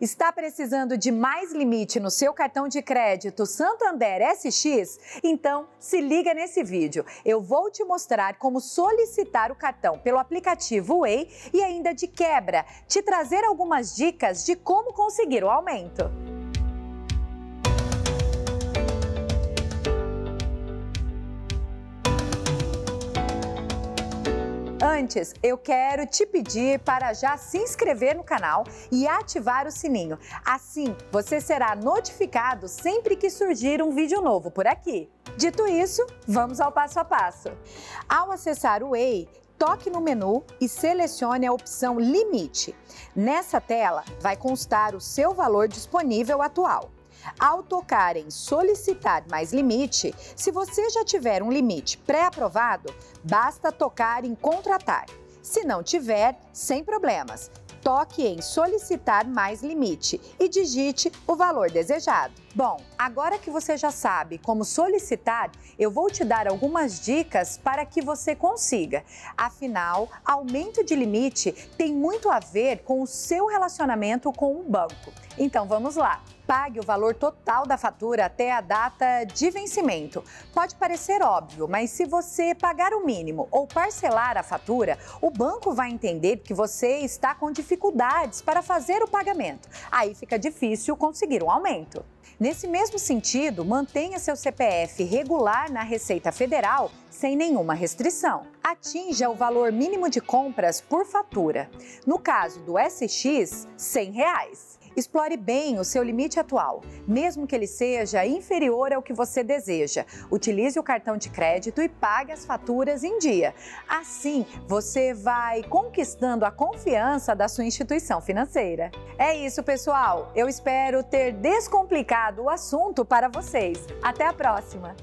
Está precisando de mais limite no seu cartão de crédito Santander SX? Então se liga nesse vídeo. Eu vou te mostrar como solicitar o cartão pelo aplicativo Way e ainda de quebra, te trazer algumas dicas de como conseguir o aumento. Antes, eu quero te pedir para já se inscrever no canal e ativar o sininho. Assim, você será notificado sempre que surgir um vídeo novo por aqui. Dito isso, vamos ao passo a passo. Ao acessar o Way, toque no menu e selecione a opção Limite. Nessa tela, vai constar o seu valor disponível atual. Ao tocar em solicitar mais limite, se você já tiver um limite pré-aprovado, basta tocar em contratar. Se não tiver, sem problemas. Toque em solicitar mais limite e digite o valor desejado. Bom, agora que você já sabe como solicitar, eu vou te dar algumas dicas para que você consiga. Afinal, aumento de limite tem muito a ver com o seu relacionamento com o banco. Então vamos lá pague o valor total da fatura até a data de vencimento. Pode parecer óbvio, mas se você pagar o mínimo ou parcelar a fatura, o banco vai entender que você está com dificuldades para fazer o pagamento. Aí fica difícil conseguir um aumento. Nesse mesmo sentido, mantenha seu CPF regular na Receita Federal sem nenhuma restrição. Atinja o valor mínimo de compras por fatura. No caso do SX, 100 reais. Explore bem o seu limite atual, mesmo que ele seja inferior ao que você deseja. Utilize o cartão de crédito e pague as faturas em dia. Assim, você vai conquistando a confiança da sua instituição financeira. É isso, pessoal. Eu espero ter descomplicado o assunto para vocês. Até a próxima!